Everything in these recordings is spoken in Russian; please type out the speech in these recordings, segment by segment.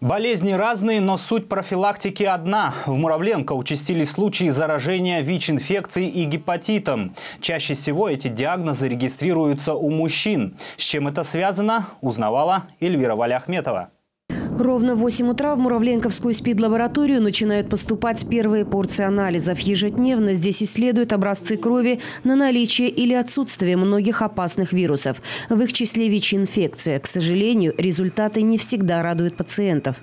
Болезни разные, но суть профилактики одна. В Муравленко участились случаи заражения ВИЧ-инфекцией и гепатитом. Чаще всего эти диагнозы регистрируются у мужчин. С чем это связано, узнавала Эльвира Валяхметова. Ровно в 8 утра в Муравленковскую спид-лабораторию начинают поступать первые порции анализов. Ежедневно здесь исследуют образцы крови на наличие или отсутствие многих опасных вирусов. В их числе ВИЧ-инфекция. К сожалению, результаты не всегда радуют пациентов.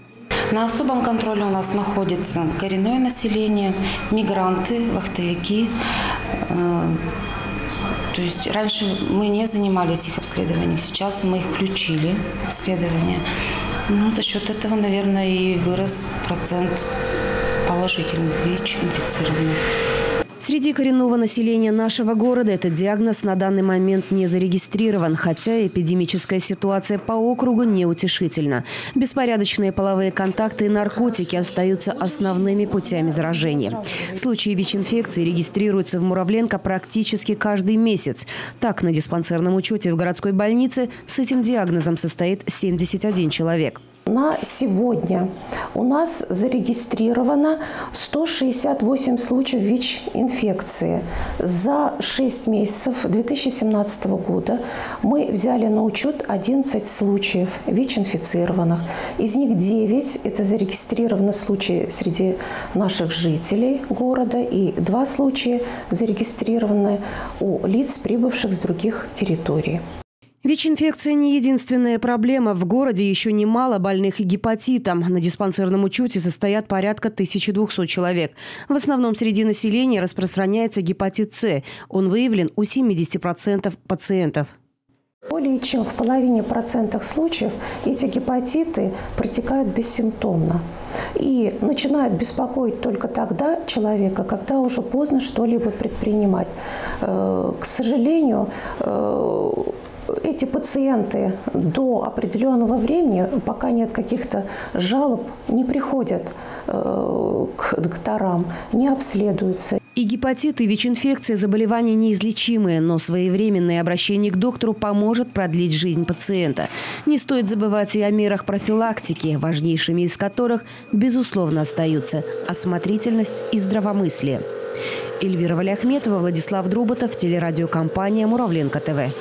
На особом контроле у нас находится коренное население, мигранты, вахтовики. Э, то есть раньше мы не занимались их обследованием, сейчас мы их включили в исследование. Ну, за счет этого, наверное, и вырос процент положительных ВИЧ-инфицированных. Среди коренного населения нашего города этот диагноз на данный момент не зарегистрирован, хотя эпидемическая ситуация по округу неутешительна. Беспорядочные половые контакты и наркотики остаются основными путями заражения. Случаи ВИЧ-инфекции регистрируются в Муравленко практически каждый месяц. Так, на диспансерном учете в городской больнице с этим диагнозом состоит 71 человек. На сегодня у нас зарегистрировано 168 случаев ВИЧ-инфекции. За 6 месяцев 2017 года мы взяли на учет 11 случаев ВИЧ-инфицированных. Из них 9 – это зарегистрированы случаи среди наших жителей города, и 2 случая зарегистрированы у лиц, прибывших с других территорий. ВИЧ-инфекция не единственная проблема. В городе еще немало больных гепатитом. На диспансерном учете состоят порядка 1200 человек. В основном среди населения распространяется гепатит С. Он выявлен у 70% пациентов. Более чем в половине процентов случаев эти гепатиты протекают бессимптомно и начинают беспокоить только тогда человека, когда уже поздно что-либо предпринимать. Э, к сожалению, э, эти пациенты до определенного времени, пока нет каких-то жалоб, не приходят э, к докторам, не обследуются. И гепатит, и ВИЧ-инфекция – заболевания неизлечимые, но своевременное обращение к доктору поможет продлить жизнь пациента. Не стоит забывать и о мерах профилактики, важнейшими из которых, безусловно, остаются осмотрительность и здравомыслие. Эльвира Валяхметова, Владислав Друботов, телерадиокомпания «Муравленко ТВ».